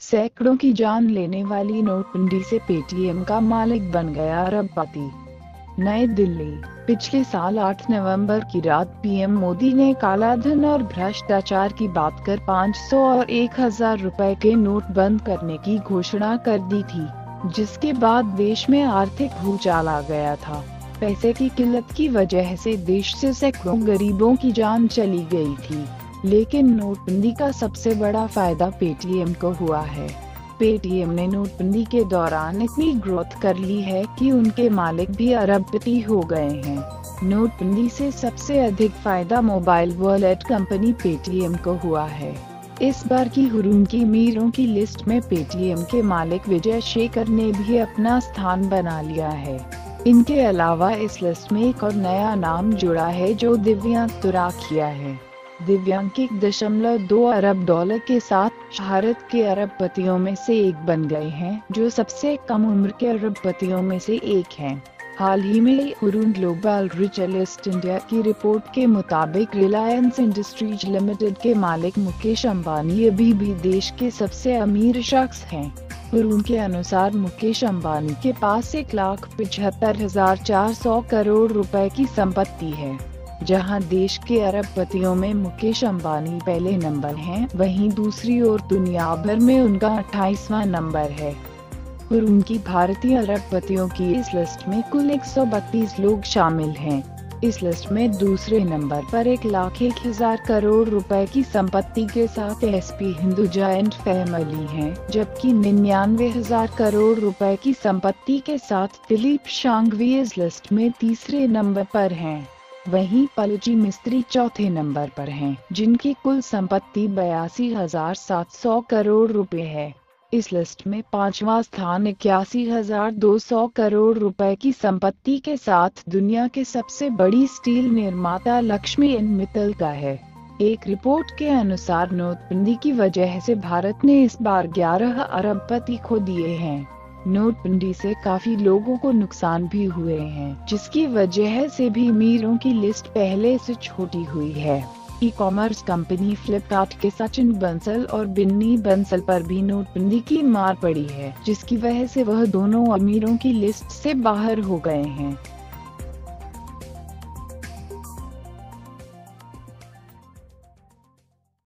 सैकड़ों की जान लेने वाली नोटबंदी से पेटीएम का मालिक बन गया अरबपति। नई दिल्ली, पिछले साल 8 नवंबर की रात पीएम मोदी ने कालाधन और भ्रष्टाचार की बात कर 500 और 1000 रुपए के नोट बंद करने की घोषणा कर दी थी, जिसके बाद देश में आर्थिक भूचाल आ गया था। पैसे की किल्लत की वजह से देश से सैकड़ों गरीबों की जान चली गई थी। लेकिन नोटबंदी का सबसे बड़ा फ़ायदा पेटीएम को हुआ है। पेटीएम ने नोटबंदी के दौरान इतनी ग्रोथ कर ली है कि उनके मालिक भी अरबपति हो गए हैं। नोटबंदी से सबसे अधिक फ़ायदा मोबाइल वॉलेट कंपनी पेटीएम को हुआ है। इस बार की हुरून की मीरों की लिस्ट में पेटीएम के मालिक विजय शेखर ने भी अपना स्थान बना लिया है। इनके अलावा इस लिस्ट में एक और नया नाम जुड़ा है जो दिव्यांग तुराखिया है। दिव्यांग एक दशमलव दो अरब डॉलर के साथ भारत के अरबपतियों में से एक बन गए हैं, जो सबसे कम उम्र के अरबपतियों में से एक हैं। हाल ही में Hurun global rich list India की रिपोर्ट के मुताबिक रिलायंस इंडस्ट्रीज़ लिमिटेड के मालिक मुकेश अंबानी अभी भी देश के सबसे अमीर शख्स हैं उरून के अनुसार मुकेश अंबानी के पास एक लाख पिछहत्तर हज़ार चार सौ करोड़ रुपए की संपत्ति है जहाँ देश के अरबपतियों में मुकेश अंबानी पहले नंबर हैं, वहीं दूसरी ओर दुनिया भर में उनका अट्ठाईसवा नंबर है और उनकी भारतीय अरबपतियों की इस लिस्ट में कुल 132 लोग शामिल हैं। इस लिस्ट में दूसरे नंबर पर एक लाख एक हज़ार करोड़ रुपए की संपत्ति के साथ एसपी हिंदू जॉइंट फैमिली है जबकि निन्यानवे हज़ार करोड़ रुपए की संपत्ति के साथ दिलीप शांघवी इस लिस्ट में तीसरे नंबर पर हैं। वहीं पलजी मिस्त्री चौथे नंबर पर हैं, जिनकी कुल संपत्ति बयासी हज़ार सात सौ करोड़ रुपए है। इस लिस्ट में पांचवा स्थान इक्यासी हज़ार दो सौ करोड़ रुपए की संपत्ति के साथ दुनिया के सबसे बड़ी स्टील निर्माता लक्ष्मी इन मित्तल का है। एक रिपोर्ट के अनुसार नोटबंदी की वजह से भारत ने इस बार 11 अरबपति खो दिए हैं। नोटबंदी से काफ़ी लोगों को नुकसान भी हुए हैं, जिसकी वजह से भी अमीरों की लिस्ट पहले से छोटी हुई है। ई कॉमर्स कंपनी फ्लिपकार्ट के सचिन बंसल और बिन्नी बंसल पर भी नोटबंदी की मार पड़ी है, जिसकी वजह से वह दोनों अमीरों की लिस्ट से बाहर हो गए हैं।